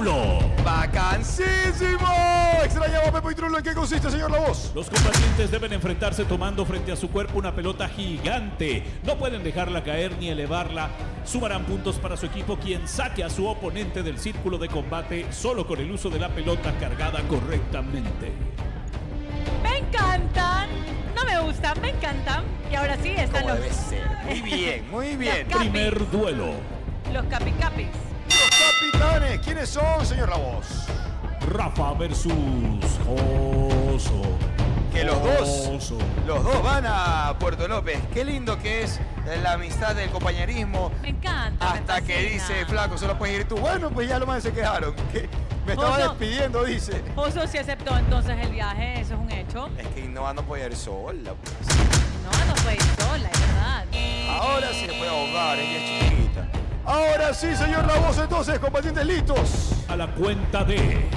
Trulo. ¡Vacancísimo! Extrañamos a Pepo y Trulo. ¿En qué consiste, señor La Voz? Los combatientes deben enfrentarse tomando frente a su cuerpo una pelota gigante. No pueden dejarla caer ni elevarla. Sumarán puntos para su equipo quien saque a su oponente del círculo de combate solo con el uso de la pelota cargada correctamente. Me encantan. No me gustan, me encantan. Y ahora sí están Como los, debe ser. Muy bien, muy bien. Primer duelo. los capicapis. Los ¿quiénes son, señor La Voz? Rafa versus Oso. Que los dos, Oso. los dos van a Puerto López. Qué lindo que es la amistad, el compañerismo. Me encanta. me Hasta que dice, flaco, solo puedes ir tú. Bueno, pues ya lo más se quedaron. Que me estaba Oso. despidiendo, dice. Oso sí aceptó entonces el viaje, eso es un hecho. Es que Innova no puede ir sola. pues. No, no fue ir sola, es verdad. Ahora sí se puede ahogar, ella es chiquita. Ahora sí, señor La Voz, entonces, combatientes listos. A la cuenta de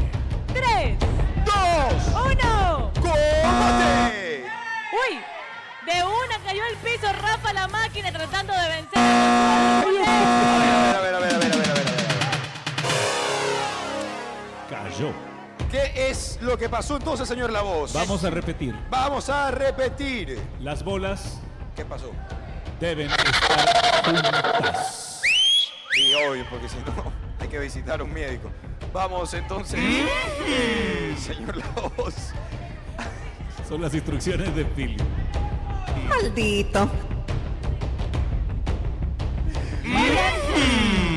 ¡Tres! ¡Dos! ¡Uno! ¡Combate! ¡Uy! De una cayó al piso Rafa la máquina tratando de vencer a A ver, a ver, a ver, a ver, a ver, a ver, a ver. Cayó. ¿Qué es lo que pasó entonces, señor La Voz? Vamos a repetir. Vamos a repetir. Las bolas ¿Qué pasó? deben estar juntas. Sí, obvio, porque si no, hay que visitar a un médico. Vamos entonces, eh, señor La Voz. Son las instrucciones de Philly. Maldito.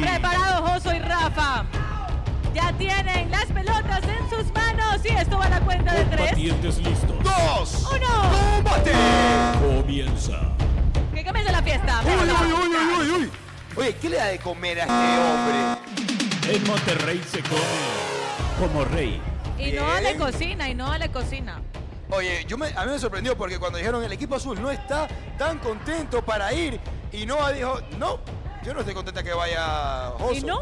Preparados Oso y Rafa. Ya tienen las pelotas en sus manos y esto va a la cuenta de tres. Combatientes listos. ¡Dos! ¡Uno! ¡Combate! Comienza. Que comience la fiesta. ¡Uy, uy, uy, uy, uy, uy! Oye, ¿qué le da de comer a este hombre? En Monterrey se come como rey. Y no le Bien. cocina, y no le cocina. Oye, yo me- a mí me sorprendió porque cuando dijeron el equipo azul no está tan contento para ir y Noah dijo, no, yo no estoy contenta que vaya Oso. Y no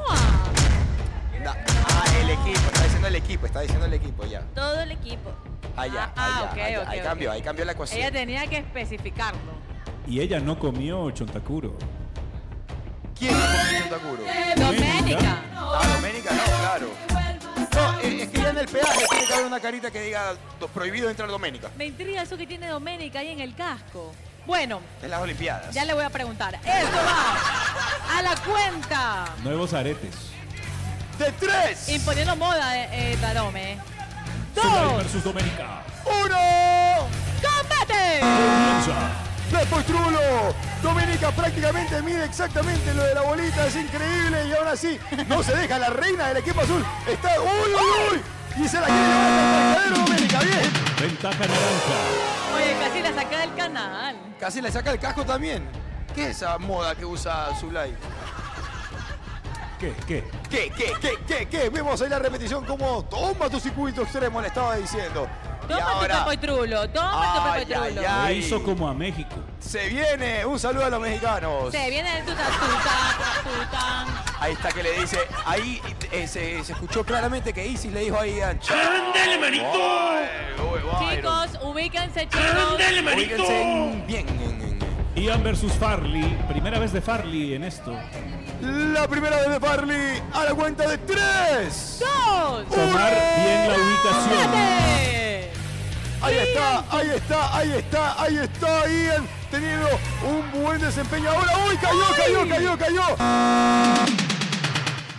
Na- ah, el equipo, está diciendo el equipo, está diciendo el equipo ya. todo el equipo. Allá, Ah, ah, allá, ok, allá. ok, ahí ok. cambió, ahí cambió la Ella ecuación. tenía que especificarlo. Y ella no comió chontacuro. ¿Quién comió Takuro? Doménica. Ah, Doménica, no, claro. No, eh, es que ya en el peaje tiene que haber una carita que diga "Do- prohibido entrar Doménica. Me intriga eso que tiene Doménica ahí en el casco. Bueno, En las Olimpiadas. ya le voy a preguntar. Esto va a la cuenta. Nuevos aretes. ¡De tres! Imponiendo moda, eh, eh, Darome. Solari Dos. versus Doménica. ¡Uno! Después Trulo. Doménica prácticamente mide exactamente lo de la bolita, es increíble y aún así no se deja la reina del equipo azul. Está. ¡Uy, uy, uy! Y se la quiere llevar hasta el Doménica, bien. Ventaja naranja. Oye, casi la saca del canal. Casi le saca el casco también. ¿Qué es esa moda que usa Zulay? ¿Qué? ¿Qué? ¿Qué, qué, qué, qué, qué? Vemos ahí la repetición como toma tu circuito extremo, le estaba diciendo. y Toma tu ahora pepo y trulo, toma tu pepo y Ay, ay, trulo. ay. Le hizo como a México. Se viene. Un saludo a los mexicanos. Se viene el tuta tuta, tuta. Ahí está que le dice, ahí eh, se, se escuchó claramente que Isis le dijo ahí a ¡Ándale, manito! Chicos, ubíquense, chicos. Ubíquense en- bien. en- en- Ian versus Farley. Primera vez de Farley en esto. La primera vez de Farley a la cuenta de tres. Dos. Tomar bien la ubicación. ¡Siete! Ahí está, ahí está, ahí está, ahí está Ian teniendo un buen desempeño. Ahora, uy, cayó, cayó, cayó, cayó.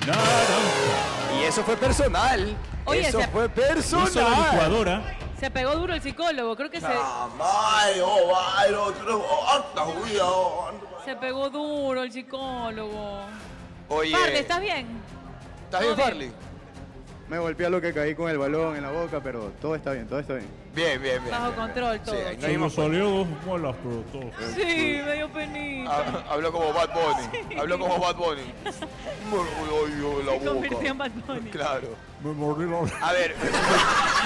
Naranja. Y eso fue personal. Oye, eso se- fue Hizo la personal. licuadora. Se pegó duro el psicólogo, creo que se, se pegó duro el psicólogo. Oye, Farley, ¿estás bien? ¿estás bien, ¿Todo Farley? Me golpeé lo que caí con el balón en la boca, pero todo está bien, todo está bien. Bien, bien, bien. Bajo bien, bien. control Sí, todo. ahí no nos salió dos muelas, pero todo. Sí, me dio penita. Ha- Habló como Bad Bunny. Habló como Bad Bunny. Me rollo la Se convirtió en. Bad Bunny. Claro. Me mordí la A ver.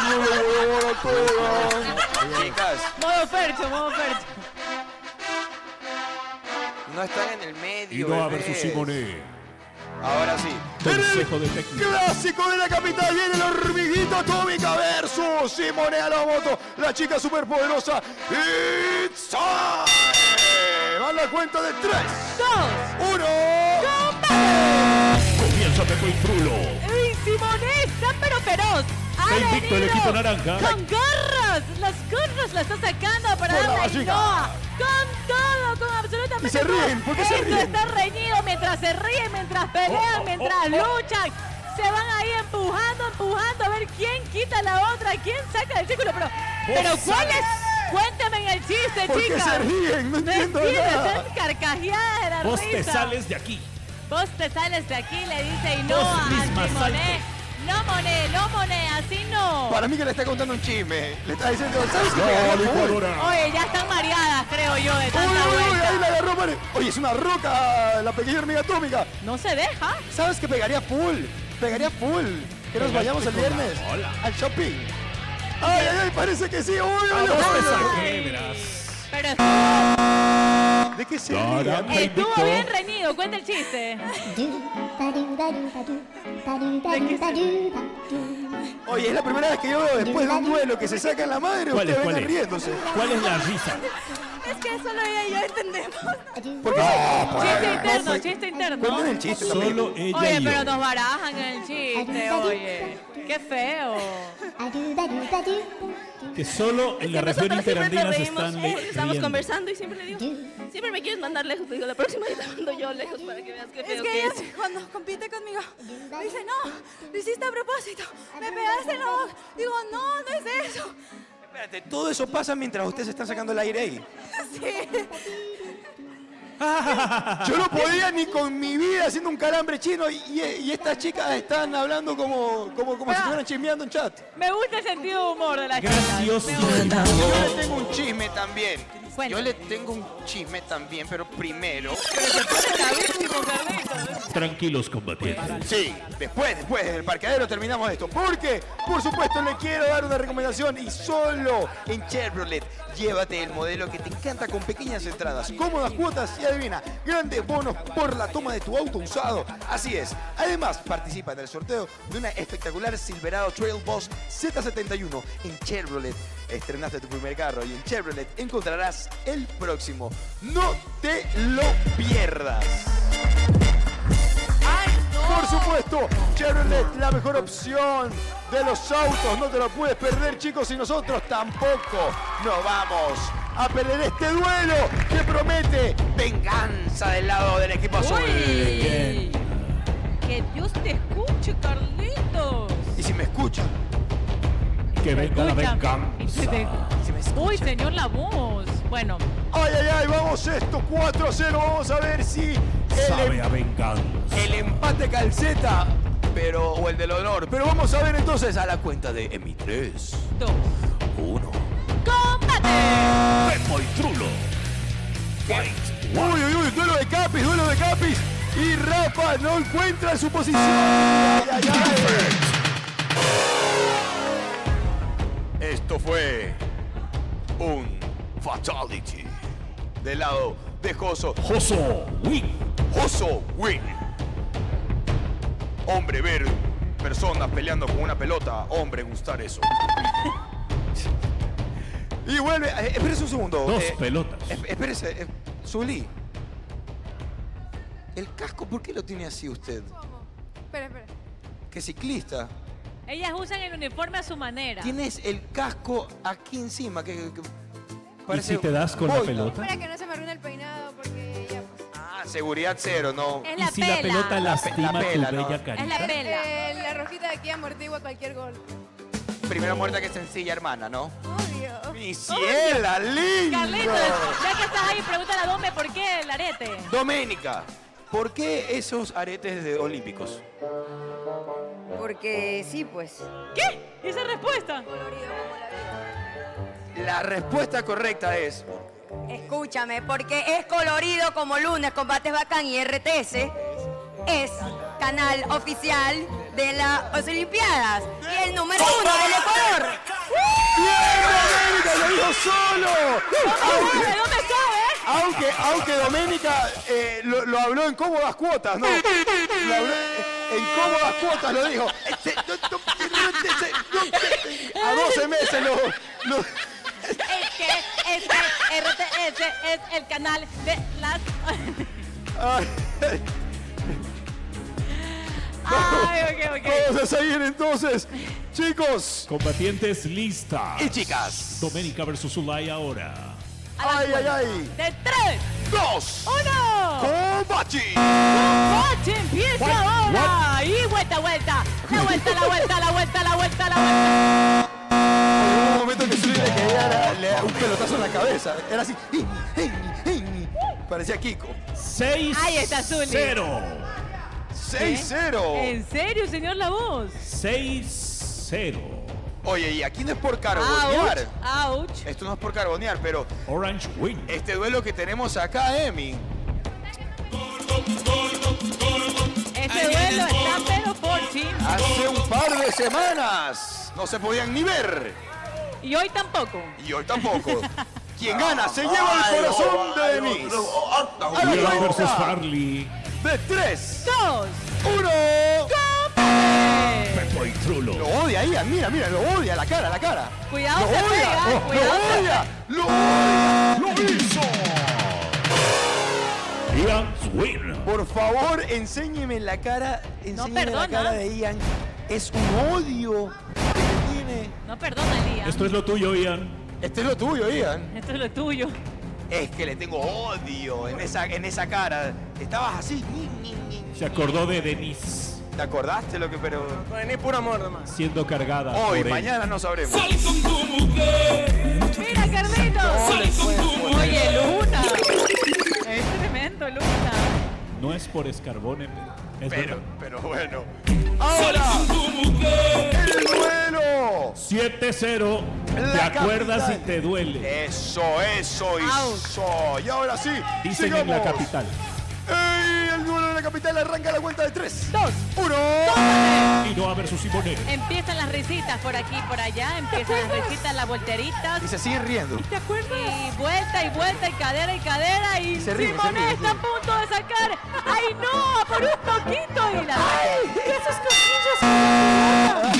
No a a. Chicas, Modo Fercho, modo Fercho. no están en el Y medio. Noah bebés. versus Simone. Ahora sí. Consejo de técnica. Clásico de la capital viene la hormiguita atómica versus Simone Alamoto, la chica superpoderosa. It's time. Van la cuenta de tres, Dos. uno. Comienza Pepo y Trulo. Y Simone Está invicto el equipo naranja. Con gorros. Los gorros lo está sacando para Por la darle a. Ainhoa. Con todo, con absolutamente Y se ríen, ¿por qué se ríen? está reñido mientras se ríen, mientras pelean, oh, mientras oh, oh. luchan. Se van ahí empujando, empujando a ver quién quita la otra, quién saca del círculo. Pero, pero ¿cuál es? Cuéntame en el chiste, ¿Por qué chicas. se ríen? No entiendo entiendo, nada. están carcajeadas de la Vos te risa. sales de aquí. Vos te sales de aquí, le dice Ainhoa misma a Simoné. salte. No, Moné, no, Moné, así no. Para mí que le está contando un chisme. Le está diciendo, ¿sabes qué? No, pegaría full? licuadora. Oye, ya están mareadas, creo yo, de Uy, tanta uy, uy, ahí la vuelta. agarró, Mare. Oye, es una roca, la pequeña hormiga atómica. No se deja. ¿Sabes que pegaría full? Pegaría full. Que nos vayamos el viernes al shopping. Ay, ay, ay, parece que sí. Uy, uy, uy. Pero ¿De qué se estuvo bien reñido. Cuenta el chiste. Oye, es la primera vez que yo veo después de un duelo que se saca en la madre, ¿Cuál es? ustedes ¿Cuál es? riéndose. ¿Cuál es la risa? Es que solo ella y yo entendemos. ¿Por qué? Chiste interno, chiste interno. Cuenten el chiste también. Solo ella Oye, y pero nos barajan en el chiste, oye. Qué feo. Que solo en la región nosotros siempre interandina nos se están le- Estamos riendo. conversando y siempre le digo, siempre me quieres mandar lejos. Te digo, la próxima vez te mando yo lejos para que veas qué feo Es que que ella es. cuando compite conmigo me dice, no, lo hiciste a propósito, me pegaste en la boca. Digo, no, no es eso. Espérate, todo eso pasa mientras ustedes están sacando el aire ahí. Yo no podía ni con mi vida haciendo un calambre chino y, y estas chicas están hablando como, como, como si estuvieran chismeando en chat. Me gusta el sentido de humor de la chica. Graciosísimo. Yo le tengo un chisme también. Yo le tengo un chisme también, pero primero. Tranquilos combatientes. Sí, después, después del parqueadero terminamos esto. Porque, por supuesto, le quiero dar una recomendación y solo en Chevrolet. Llévate el modelo que te encanta con pequeñas entradas, cómodas cuotas y adivina, grandes bonos por la toma de tu auto usado. Así es. Además, participa en el sorteo de una espectacular Silverado Trail Boss Z71 en Chevrolet. Estrenaste tu primer carro y en Chevrolet encontrarás el próximo. No te lo pierdas. Por supuesto, Chevrolet, la mejor opción de los autos. No te lo puedes perder, chicos, y nosotros tampoco. Nos vamos a perder este duelo que promete venganza del lado del equipo azul. Uy. Que Dios te escuche, Carlitos. Y si me escuchan, Que venga la venganza. Uy, señor, la voz. Bueno, Ay, ay, ay, vamos esto, 4 a 0. Vamos a ver si el, Sabe a venganza. el empate calceta, pero, o el del honor. Pero vamos a ver entonces a la cuenta de en mi 3, dos. 1. ¡Combate! Pepo y Trulo. Fight. Uy, uy, uy, duelo de capis, duelo de capis. Y Rafa no encuentra su posición. Ay, ay, ay. Esto fue un fatality del lado de Joso. Joso. Win. Joso win. Hombre ver personas peleando con una pelota. Hombre gustar eso. y vuelve. eh, espérese un segundo. Dos eh, pelotas. es- Espérese, eh, Zuli. ¿El casco por qué lo tiene así usted? Espera, espera. ¿Qué ciclista? Ellas usan el uniforme a su manera. Tienes el casco aquí encima que, que ¿Y si te das con la pelota? Espera que no se me arruine el peinado porque ya pues. Ah, seguridad cero, no. Es ¿Y la si pela. la pelota lastima La pela, tu ¿no? bella Es carita? la pela. Eh, la rojita de aquí amortigua cualquier gol. Primera muerta que sencilla, hermana, ¿no? Obvio. ¡Mi ciela, lindo! Carlitos, ya que estás ahí, pregúntale a Dome por qué el arete. Doménica, ¿por qué esos aretes de olímpicos? Porque sí, pues. ¿Qué? ¿Y esa respuesta? Colorido como la vida. La respuesta correcta es Escúchame, porque es colorido como lunes, combates bacán y RTS es canal oficial de las Olimpiadas y el número uno del Ecuador. ¡Bien, Doménica! ¡Lo dijo solo! Aunque, ¿De dónde sabe? aunque, aunque Doménica eh, lo, lo habló en cómodas cuotas, ¿no? Lo habló en cómodas cuotas, lo dijo. Este, no, no, no, este, no, A 12 meses lo... lo- Es que este RTS es el canal de las... Ay, Ay, ok, ok. Vamos a seguir entonces. Chicos. Combatientes listas. Y chicas. Doménica versus Zulay ahora. A la Ay, ay, ay. De tres, Dos. uno. Combate. Combate empieza What? ahora. Y vuelta, vuelta. La vuelta, la vuelta, la vuelta, la vuelta, la vuelta. Hubo un momento que Zully le caía un pelotazo en la cabeza. Era así. "Hey, hey, hey". Parecía Kiko. 6 Ahí está Zully. 0. 6-0. ¿En serio, señor La Voz? 6 0. Oye, y aquí no es por carbonear. Ouch, ouch. Esto no es por carbonear, pero Orange win. este duelo que tenemos acá, Emi, Este duelo está pero por chin. hace un par de semanas no se podían ni ver. Y hoy tampoco. Y hoy tampoco. Quien gana se lleva el corazón de Demis. A la versus Farley. de 3, Dos. 1. ¡Combate! Y. Lo odia, Ian, mira, mira, lo odia, la cara, la cara. Cuidado, lo se odia, pega, oh, cuidado, lo odia, lo odia, lo hizo. Ian win. Por favor, enséñeme la cara, enséñeme la perdona. cara de Ian. Es un odio que tiene. No perdona, Lía. Esto es lo tuyo, Ian. Este es lo tuyo, Ian. Esto es lo tuyo. Es que le tengo odio en esa, en esa cara. Estabas así. ni, ni, ni, Se acordó de Denise ¿Te acordaste lo que pero? Ni puro amor nomás. siendo cargada. Hoy, por él. mañana no sabremos. Mira, Carlitos. Oye, Luna. Es tremendo, Luna. No es por escarbone, pero es Pero, verdad. pero bueno. Ahora, el duelo. 7-0. ¿Te acuerdas capital. y te duele? Eso, eso, eso. Y ahora sí, Dicen en la sigamos. capital. ¡Ey! Capital arranca la cuenta de tres. Dos. Uno. Y no versus Simone. Empiezan las risitas por aquí y por allá. Empiezan las risitas, las volteritas. Y se siguen riendo. ¿Te acuerdas? Y vuelta y vuelta y cadera y cadera y, se ríe, se Simone ríe, está a punto de sacar. ¡Ay no! ¡Por un poquito! Y la Esos cosquillos con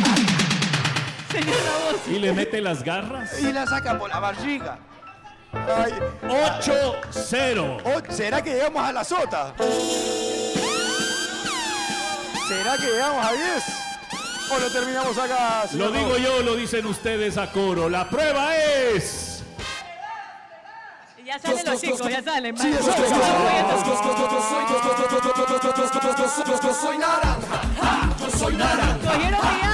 señora voz. Y le mete las garras. Y la saca por la barriga. Ay, 8-0. oh, ¿Será que llegamos a la sota? ¿Será que llegamos a 10? ¿O lo terminamos acá? Lo digo Raúl? yo, lo dicen ustedes a coro. La prueba es. Ya salen los chicos, ya salen. Sí, ya salen. Cogieron mirada, cogieron espacio.